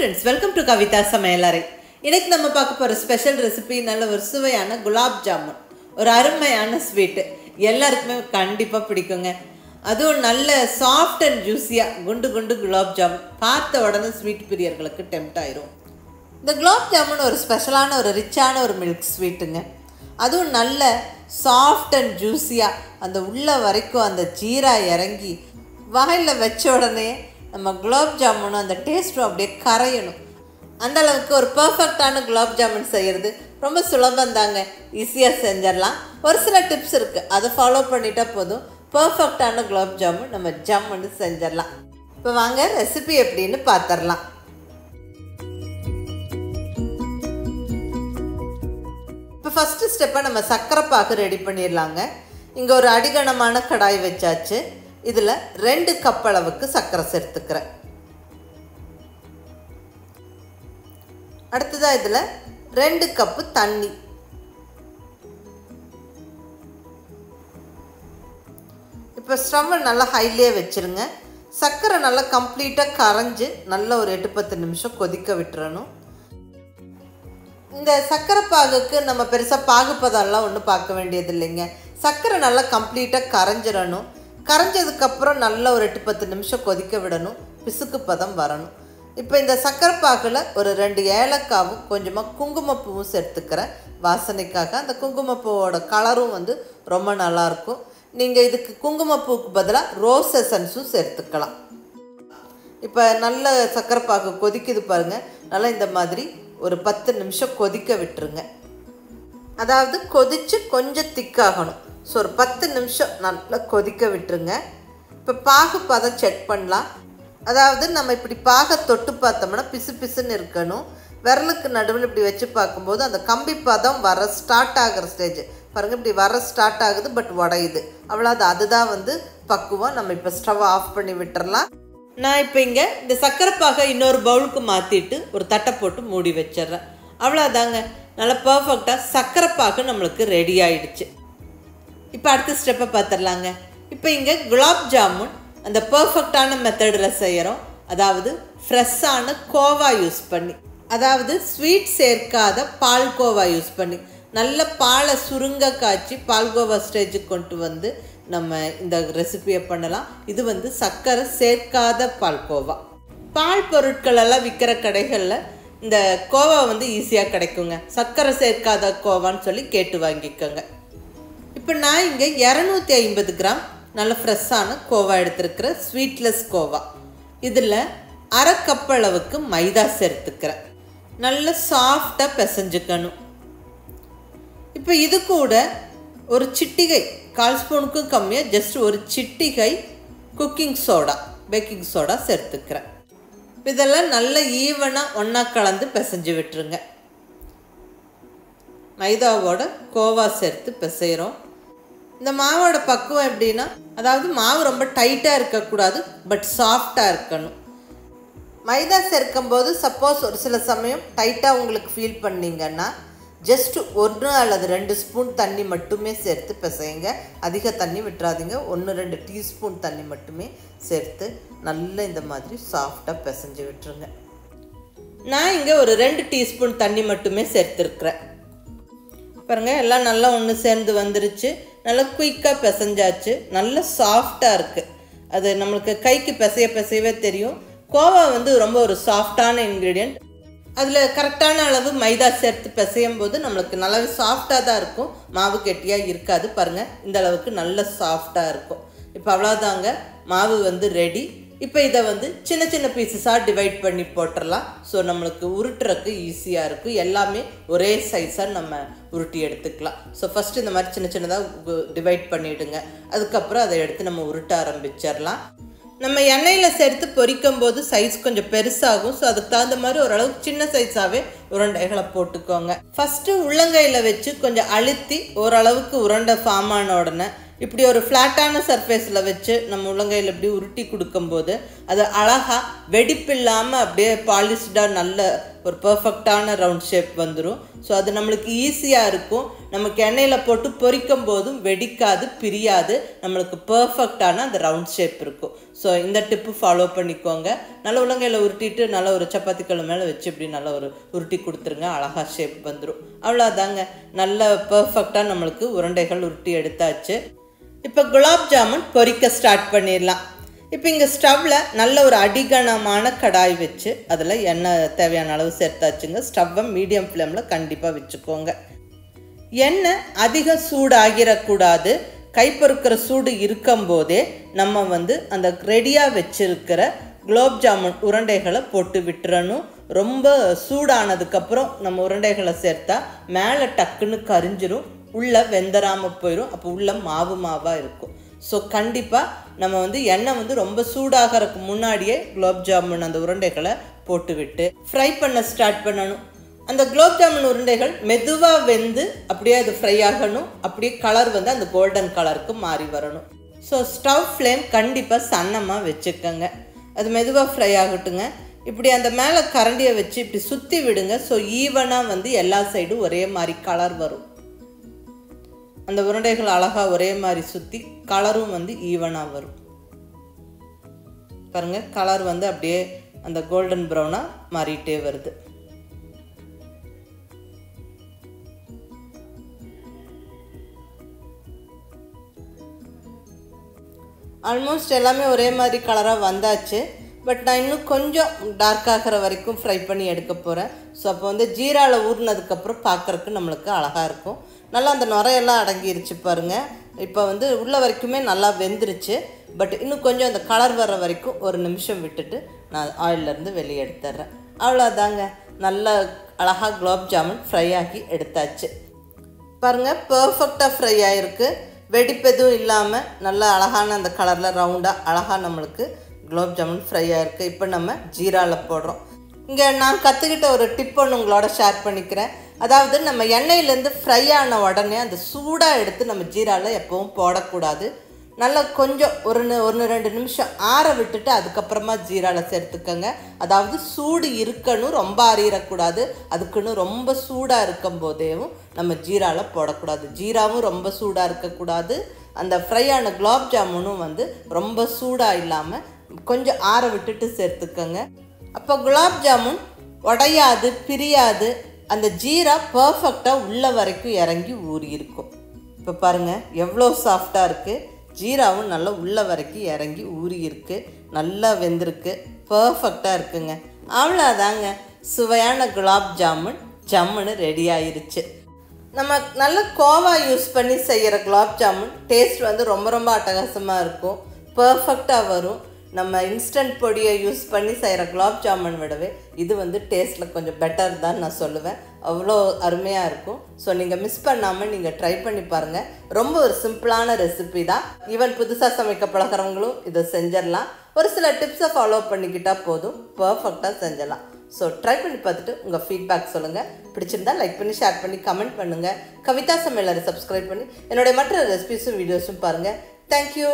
Friends welcome to Kavitha சமையலறை இன்னைக்கு நம்ம பார்க்க போகிற ஸ்பெஷல் ரெசிபி நல்ல ஒரு சுவையான குலாப் ஜாமுன். ஒரு அருமையான ஸ்வீட்டு எல்லாருக்குமே கண்டிப்பாக பிடிக்குங்க. அதுவும் நல்ல சாஃப்ட் அண்ட் ஜூஸியாக குண்டு குண்டு குலாப் ஜாமுன். பார்த்த உடனே ஸ்வீட் பிரியர்களுக்கு டெம்ட் ஆயிரும். இந்த குலாப் ஜாமுன் ஒரு ஸ்பெஷலான ஒரு ரிச்சான ஒரு மில்க் ஸ்வீட்டுங்க அதுவும் நல்ல சாஃப்ட் அண்ட் ஜூஸியாக அந்த உள்ள வரைக்கும் அந்த ஜீரா இறங்கி வாயில் வச்ச உடனே நம்ம குலாப் ஜாமுனும் அந்த டேஸ்ட்டும் அப்படியே கரையணும். அந்த அளவுக்கு ஒரு பர்ஃபெக்டான குலாப் ஜாமுன் செய்கிறது ரொம்ப சுலபம் தாங்க ஈஸியாக செஞ்சிடலாம். ஒரு சில டிப்ஸ் இருக்குது அதை ஃபாலோ பண்ணிட்டா போதும். பர்ஃபெக்டான குலாப் ஜாமுன் நம்ம ஜம்முன்னு செஞ்சிடலாம். இப்போ வாங்க ரெசிபி எப்படின்னு பார்த்துடலாம் இப்போ ஃபஸ்ட்டு ஸ்டெப்பை நம்ம சர்க்கரை பாக்கு ரெடி பண்ணிடலாங்க. இங்கே ஒரு அடிகனமான கடாய் வச்சாச்சு. இதில் ரெண்டு கப் அளவுக்கு சர்க்கரை சேர்த்துக்கிறேன். அடுத்ததாக இதில் ரெண்டு கப்பு தண்ணி. இப்போ ஸ்டவ்வை நல்லா ஹைலியே வச்சுருங்க. சர்க்கரை நல்லா கம்ப்ளீட்டாக கரைஞ்சி நல்ல ஒரு எட்டு பத்து நிமிஷம் கொதிக்க விட்டுறணும். இந்த சர்க்கரை பாகுக்கு நம்ம பெருசாக பாகுப்பதம்லாம் ஒன்றும் பார்க்க வேண்டியது இல்லைங்க சர்க்கரை நல்லா கம்ப்ளீட்டாக கரைஞ்சிடணும். கரைஞ்சதுக்கப்புறம் நல்ல ஒரு எட்டு பத்து நிமிஷம் கொதிக்க விடணும் பிசுக்கு பதம் வரணும். இப்போ இந்த சர்க்கரை பாகில் ஒரு ரெண்டு ஏலக்காவும் கொஞ்சமாக குங்குமப்பூவும் சேர்த்துக்கிறேன். வாசனைக்காக அந்த குங்குமப்பூவோட கலரும் வந்து ரொம்ப நல்லாயிருக்கும். நீங்கள் இதுக்கு குங்குமப்பூவுக்கு பதிலாக ரோஸ் எசன்ஸும் சேர்த்துக்கலாம். இப்போ நல்ல சக்கரை பாகு கொதிக்குது பாருங்கள் நல்லா இந்த மாதிரி ஒரு பத்து நிமிஷம் கொதிக்க விட்டுருங்க. அதாவது கொதித்து கொஞ்சம் திக்காகணும் ஸோ ஒரு பத்து நிமிஷம் நல்லா கொதிக்க விட்டுருங்க. இப்போ பாகு பதம் செக் பண்ணலாம். அதாவது நம்ம இப்படி பாகை தொட்டு பார்த்தோம்னா பிசு பிசுன்னு இருக்கணும். விரலுக்கு நடுவில் இப்படி வச்சு பார்க்கும்போது அந்த கம்பி பதம் வர ஸ்டார்ட் ஆகிற ஸ்டேஜ் பாருங்கள் இப்படி வர ஸ்டார்ட் ஆகுது பட் உடையுது. அவ்வளோதான் அதுதான் வந்து பக்குவம். நம்ம இப்போ ஸ்டவ் ஆஃப் பண்ணி விட்டுறலாம். நான் இப்போ இங்கே இந்த சர்க்கரை பாகை இன்னொரு பவுலுக்கு மாற்றிட்டு ஒரு தட்டை போட்டு மூடி வச்சிடுறேன். அவ்வளோதாங்க நல்லா பர்ஃபெக்டாக சர்க்கரை பாகு நம்மளுக்கு ரெடி ஆயிடுச்சு. இப்போ அடுத்த ஸ்டெப்பை பார்த்துடலாங்க இப்போ இங்கே குலாப் ஜாமுன் அந்த பர்ஃபெக்டான மெத்தடில் செய்கிறோம் அதாவது ஃப்ரெஷ்ஷான கோவா யூஸ் பண்ணி அதாவது ஸ்வீட் சேர்க்காத பால் கோவா யூஸ் பண்ணி நல்ல பாலை சுருங்க காய்ச்சி பால்கோவா ஸ்டேஜுக்கு கொண்டு வந்து நம்ம இந்த ரெசிபியை பண்ணலாம். இது வந்து சர்க்கரை சேர்க்காத பால்கோவா பால் பொருட்களெல்லாம் விற்கிற கடைகளில் இந்த கோவா வந்து ஈஸியாக கிடைக்குங்க. சர்க்கரை சேர்க்காத கோவான்னு சொல்லி கேட்டு வாங்கிக்கோங்க. இப்போ நான் இங்கே இரநூத்தி ஐம்பது கிராம் நல்ல ஃப்ரெஷ்ஷான கோவா எடுத்துருக்கிறேன் ஸ்வீட்லெஸ் கோவா. இதில் அரை கப் அளவுக்கு மைதா சேர்த்துக்கிறேன். நல்ல சாஃப்டாக பிசைஞ்சுக்கணும். இப்போ இது கூட ஒரு சிட்டிகை கால் ஸ்பூனுக்கும் கம்மியாக ஜஸ்ட் ஒரு சிட்டிகை குக்கிங் சோடா பேக்கிங் சோடா சேர்த்துக்கிறேன். இதெல்லாம் நல்ல ஈவனாக ஒன்றா கலந்து பிசைஞ்சு விட்டுருங்க. மைதாவோட கோவா சேர்த்து பிசைகிறோம் இந்த மாவோட பக்குவம் எப்படின்னா அதாவது மாவு ரொம்ப டைட்டாக இருக்கக்கூடாது பட் சாஃப்டாக இருக்கணும். மைதா சேர்க்கும் போது சப்போஸ் ஒரு சில சமயம் டைட்டாக உங்களுக்கு ஃபீல் பண்ணிங்கன்னா ஜஸ்ட் ஒன்று அல்லது ரெண்டு ஸ்பூன் தண்ணி மட்டுமே சேர்த்து பிசையுங்க. அதிக தண்ணி விட்டுறாதீங்க. ஒன்று ரெண்டு டீஸ்பூன் தண்ணி மட்டுமே சேர்த்து நல்லா இந்த மாதிரி சாஃப்டாக பிசைஞ்சு விட்டுருங்க. நான் இங்கே ஒரு ரெண்டு டீஸ்பூன் தண்ணி மட்டுமே சேர்த்துருக்குறேன். பாருங்கள் எல்லாம் நல்லா ஒன்று சேர்ந்து வந்துருச்சு. நல்லா குயிக்காக பிசைஞ்சாச்சு. நல்லா சாஃப்டாக இருக்குது அது நம்மளுக்கு கைக்கு பிசைய பிசையவே தெரியும். கோவா வந்து ரொம்ப ஒரு சாஃப்டான இன்க்ரீடியண்ட் அதில் கரெக்டான அளவு மைதா சேர்த்து பிசையும் போது நம்மளுக்கு நல்லாவே சாஃப்டாக தான் இருக்கும். மாவு கெட்டியாக இருக்காது பாருங்கள் இந்த அளவுக்கு நல்ல சாஃப்டாக இருக்கும். இப்போ அவ்வளோதாங்க மாவு வந்து ரெடி இப்போ இதை வந்து சின்ன சின்ன பீசஸாக டிவைட் பண்ணி போட்டுடலாம் ஸோ நம்மளுக்கு உருட்டுறக்கு ஈஸியாக இருக்கும். எல்லாமே ஒரே சைஸாக நம்ம உருட்டி எடுத்துக்கலாம். ஸோ ஃபஸ்ட்டு இந்த மாதிரி சின்ன சின்னதாக டிவைட் பண்ணிவிடுங்க அதுக்கப்புறம் அதை எடுத்து நம்ம உருட்ட ஆரம்பிச்சிடலாம். நம்ம எண்ணெயில் சேர்த்து பொரிக்கும் போது சைஸ் கொஞ்சம் பெருசாகும். ஸோ அதுக்கு தகுந்த மாதிரி ஓரளவுக்கு சின்ன சைஸாகவே உருண்டைகளை போட்டுக்கோங்க. ஃபஸ்ட்டு உள்ளங்கையில் வச்சு கொஞ்சம் அழுத்தி ஓரளவுக்கு உருண்டை ஃபார்ம் ஆன உடனே இப்படி ஒரு ஃப்ளாட்டான சர்ஃபேஸில் வச்சு நம்ம உள்ளங்கையில் இப்படி உருட்டி கொடுக்கும்போது அது அழகாக வெடிப்பில்லாமல் அப்படியே பாலிஷ்டாக நல்ல ஒரு பர்ஃபெக்டான ரவுண்ட் ஷேப் வந்துடும் ஸோ அது நம்மளுக்கு ஈஸியாக இருக்கும். நமக்கு எண்ணெயில் போட்டு பொரிக்கும் போதும் வெடிக்காது பிரியாது. நம்மளுக்கு பர்ஃபெக்டான அந்த ரவுண்ட் ஷேப் இருக்கும். ஸோ இந்த டிப்பு ஃபாலோ பண்ணிக்கோங்க. நல்ல உலங்கையில் உருட்டிட்டு நல்ல ஒரு சப்பாத்திக்கல் மேலே வச்சு இப்படி நல்ல ஒரு உருட்டி கொடுத்துருங்க. அழகாக ஷேப் வந்துடும் அவ்வளோதாங்க நல்ல பர்ஃபெக்டாக நம்மளுக்கு உருண்டைகள் உருட்டி எடுத்தாச்சு. இப்போ குலாப் ஜாமுன் பொரிக்க ஸ்டார்ட் பண்ணிடலாம். இப்போ இங்கே ஸ்டவ்வில் நல்ல ஒரு அடிகனமான கடாய் வச்சு அதில் எண்ணெய் தேவையான அளவு சேர்த்தாச்சுங்க. ஸ்டவ்வை மீடியம் ஃப்ளேமில் கண்டிப்பாக வச்சுக்கோங்க. எண்ணெய் அதிக சூடாகிடக்கூடாது ஆகிடக்கூடாது கைப்பொறுக்கிற சூடு இருக்கும்போதே நம்ம வந்து அந்த ரெடியாக வச்சிருக்கிற குலோப் ஜாமுன் உருண்டைகளை போட்டு விட்டுறணும். ரொம்ப சூடானதுக்கப்புறம் நம்ம உருண்டைகளை சேர்த்தா மேலே டக்குன்னு கரிஞ்சிரும். உள்ளே வெந்தராமல் போயிடும் அப்போ உள்ள மாவு மாவாக இருக்கும். ஸோ கண்டிப்பாக நம்ம வந்து எண்ணெய் வந்து ரொம்ப சூடாகிறதுக்கு முன்னாடியே குலோப் ஜாமுன் அந்த உருண்டைகளை போட்டுவிட்டு ஃப்ரை பண்ண ஸ்டார்ட் பண்ணணும். அந்த குலோப் ஜாமுன் உருண்டைகள் மெதுவாக வெந்து அப்படியே அது ஃப்ரை ஆகணும். அப்படியே கலர் வந்து அந்த கோல்டன் கலருக்கு மாறி வரணும். ஸோ ஸ்டவ் ஃப்ளேம் கண்டிப்பாக சன்னமாக வச்சுக்கோங்க. அது மெதுவாக ஃப்ரை ஆகட்டுங்க. இப்படி அந்த மேலே கரண்டியை வச்சு இப்படி சுற்றி விடுங்க. ஸோ ஈவனாக வந்து எல்லா சைடும் ஒரே மாதிரி கலர் வரும். அந்த உருண்டைகள் அழகாக ஒரே மாதிரி சுற்றி கலரும் வந்து ஈவனாக வரும். பாருங்கள் கலர் வந்து அப்படியே அந்த கோல்டன் ப்ரௌனாக மாறிட்டே வருது. ஆல்மோஸ்ட் எல்லாமே ஒரே மாதிரி கலராக வந்தாச்சு. பட் நான் இன்னும் கொஞ்சம் டார்க் ஆகிற வரைக்கும் ஃப்ரை பண்ணி எடுக்க போகிறேன் ஸோ அப்போ வந்து ஜீராவில் ஊறினதுக்கப்புறம் பார்க்குறக்கு நம்மளுக்கு அழகாக இருக்கும். நல்லா அந்த நுரையெல்லாம் அடங்கிருச்சு பாருங்கள் இப்போ வந்து உள்ள வரைக்குமே நல்லா வெந்துருச்சு. பட் இன்னும் கொஞ்சம் அந்த கலர் வர வரைக்கும் ஒரு நிமிஷம் விட்டுட்டு நான் ஆயிலேருந்து வெளியே எடுத்துட்றேன் அவ்வளோதாங்க நல்ல அழகாக குலாப் ஜாமுன் ஃப்ரை ஆக்கி எடுத்தாச்சு. பாருங்கள் பர்ஃபெக்டாக ஃப்ரை ஆகிருக்கு வெடிப்பெதும் இல்லாமல் நல்ல அழகான அந்த கலரில் ரவுண்டாக அழகாக நம்மளுக்கு குலாப் ஜாமுன் ஃப்ரை ஆகிருக்கு இப்போ நம்ம ஜீராவில் போடுறோம். இங்கே நான் கற்றுக்கிட்ட ஒரு டிப் ஒன்று உங்களோட ஷேர் பண்ணிக்கிறேன். அதாவது நம்ம எண்ணெயிலேருந்து ஃப்ரை ஆன உடனே அந்த சூடாக எடுத்து நம்ம ஜீராவில் எப்போவும் போடக்கூடாது. நல்லா கொஞ்சம் ஒரு ஒன்று ரெண்டு நிமிஷம் ஆற விட்டுட்டு அதுக்கப்புறமா ஜீராவில் சேர்த்துக்கோங்க. அதாவது சூடு இருக்கணும் ரொம்ப அறியிடக்கூடாது அதுக்குன்னு ரொம்ப சூடாக இருக்கும் போதேவும் நம்ம ஜீராவில் போடக்கூடாது. ஜீராவும் ரொம்ப சூடாக இருக்கக்கூடாது. அந்த ஃப்ரை ஆன குலாப் ஜாமுனும் வந்து ரொம்ப சூடாக இல்லாமல் கொஞ்சம் ஆற விட்டுட்டு சேர்த்துக்கோங்க. அப்போ குலாப் ஜாமுன் உடையாது பிரியாது. அந்த ஜீரா பர்ஃபெக்டாக உள்ள வரைக்கும் இறங்கி ஊறியிருக்கும். இப்போ பாருங்கள் எவ்வளோ சாஃப்டாக இருக்குது ஜீராவும் நல்லா உள்ள வரைக்கும் இறங்கி ஊறியிருக்கு. நல்லா வெந்திருக்கு. பர்ஃபெக்டாக இருக்குங்க. அவ்வளோதாங்க. சுவையான குலாப் ஜாமுன் ஜம்முன்னு ரெடி ஆயிருச்சு. நம்ம நல்ல கோவா யூஸ் பண்ணி செய்கிற குலாப் ஜாமுன் டேஸ்ட் வந்து ரொம்ப ரொம்ப அட்டகாசமாக இருக்கும். பர்ஃபெக்டாக வரும். நம்ம இன்ஸ்டன்ட் பொடியை யூஸ் பண்ணி செய்கிற குலாப் ஜாமுன் விடவே இது வந்து டேஸ்ட்டில் கொஞ்சம் பெட்டர் தான் நான் சொல்லுவேன். அவ்வளோ அருமையாக இருக்கும். ஸோ நீங்கள் மிஸ் பண்ணாமல் நீங்கள் ட்ரை பண்ணி பாருங்கள் ரொம்ப ஒரு சிம்பிளான ரெசிபி தான். ஈவன் புதுசாக சமைக்க பழகிறவங்களும் இதை செஞ்சிடலாம். ஒரு சில டிப்ஸை ஃபாலோ பண்ணிக்கிட்டால் போதும். பர்ஃபெக்டாக செஞ்சிடலாம். ஸோ ட்ரை பண்ணி பார்த்துட்டு உங்கள் ஃபீட்பேக் சொல்லுங்கள் பிடிச்சிருந்தா லைக் பண்ணி ஷேர் பண்ணி கமெண்ட் பண்ணுங்கள் கவிதா சமையலரை சப்ஸ்கிரைப் பண்ணி என்னுடைய மற்ற ரெசிபிஸும் வீடியோஸும் பாருங்கள் தேங்க்யூ